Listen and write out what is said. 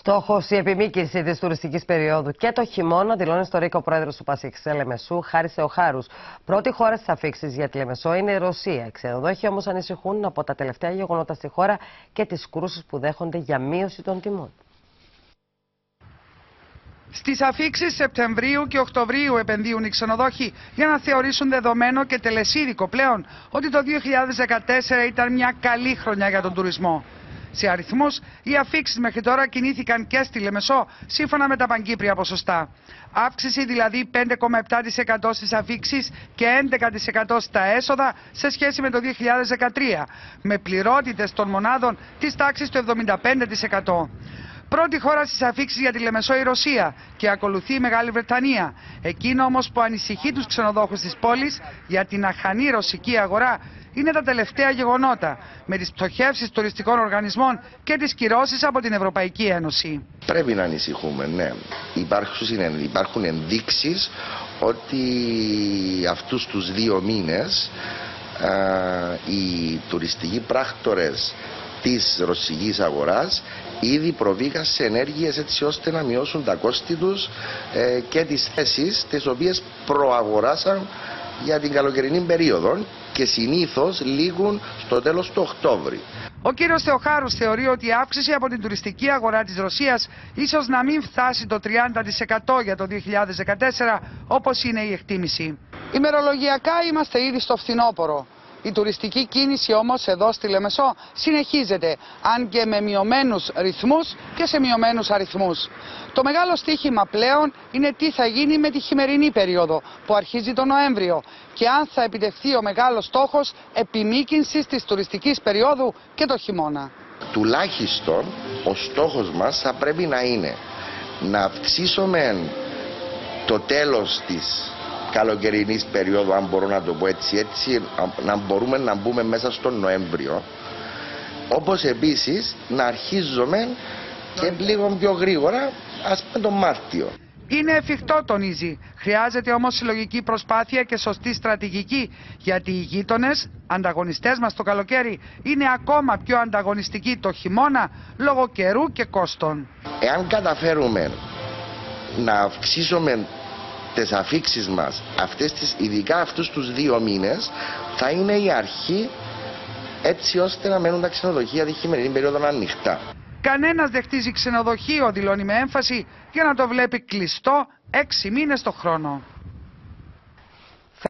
Στόχος η επιμήκυνση της τουριστικής περίοδου και το χειμώνα, δηλώνει στο Ρίκο πρόεδρος του Πασίξ Λεμεσού, Χάρη Θεοχάρου. Πρώτη χώρα στις αφήξεις για τη Λεμεσό είναι η Ρωσία. Οι ξενοδόχοι όμως ανησυχούν από τα τελευταία γεγονότα στη χώρα και τις κρούσεις που δέχονται για μείωση των τιμών. Στις αφήξεις Σεπτεμβρίου και Οκτωβρίου επενδύουν οι ξενοδόχοι για να θεωρήσουν δεδομένο και τελεσίδικο πλέον ότι το 2014 ήταν μια καλή χρονιά για τον τουρισμό. Σε αριθμούς, οι αφήξεις μέχρι τώρα κινήθηκαν και στη Λεμεσό σύμφωνα με τα παγκύπρια ποσοστά. Αύξηση δηλαδή 5,7% στις αφήξεις και 11% στα έσοδα σε σχέση με το 2013, με πληρότητες των μονάδων της τάξης του 75%. Πρώτη χώρα στις αφήξεις για τη Λεμεσό η Ρωσία και ακολουθεί η Μεγάλη Βρετανία. Εκείνο όμως που ανησυχεί τους ξενοδόχους της πόλης για την αχανή ρωσική αγορά είναι τα τελευταία γεγονότα με τις πτωχεύσεις τουριστικών οργανισμών και τις κυρώσεις από την Ευρωπαϊκή Ένωση. Πρέπει να ανησυχούμε, ναι. Υπάρχουν, υπάρχουν ενδείξεις ότι αυτούς τους δύο μήνες α, οι τουριστικοί πράκτορες της ρωσικής αγοράς ήδη προβήκαν σε ενέργειες έτσι ώστε να μειώσουν τα κόστη τους ε, και τις θέσεις τις οποίες προαγοράσαν για την καλοκαιρινή περίοδο και συνήθως λήγουν στο τέλος του Οκτώβρη. Ο κύριος Θεοχάρους θεωρεί ότι η αύξηση από την τουριστική αγορά της Ρωσίας ίσως να μην φτάσει το 30% για το 2014 όπως είναι η εκτίμηση. Ημερολογιακά είμαστε ήδη στο φθινόπωρο. Η τουριστική κίνηση όμως εδώ στη Λεμεσό συνεχίζεται, αν και με μειωμένους ρυθμούς και σε μειωμένους αριθμούς. Το μεγάλο στίχημα πλέον είναι τι θα γίνει με τη χειμερινή περίοδο που αρχίζει τον Νοέμβριο και αν θα επιτευχθεί ο μεγάλος στόχος επιμήκυνσης της τουριστικής περίοδου και το χειμώνα. Τουλάχιστον ο στόχος μας θα πρέπει να είναι να αυξήσουμε το τέλος της καλοκαιρινής περίοδου, αν μπορώ να το πω έτσι, έτσι να μπορούμε να μπούμε μέσα στον Νοέμβριο. Όπως επίσης να αρχίζουμε και λίγο πιο γρήγορα, ας πούμε τον Μάρτιο. Είναι εφικτό, τονίζει. Χρειάζεται όμως συλλογική προσπάθεια και σωστή στρατηγική, γιατί οι γείτονες, ανταγωνιστές μας το καλοκαίρι, είναι ακόμα πιο ανταγωνιστικοί το χειμώνα λόγω καιρού και κόστων. Εάν καταφέρουμε να αυξήσουμε τις αφήξεις μας, αυτές τις, ειδικά αυτούς τους δύο μήνες, θα είναι η αρχή έτσι ώστε να μένουν τα ξενοδοχεία τη χειμερινή περίοδο ανοιχτά. Κανένας δεν χτίζει ξενοδοχείο, δηλώνει με έμφαση, για να το βλέπει κλειστό έξι μήνες το χρόνο.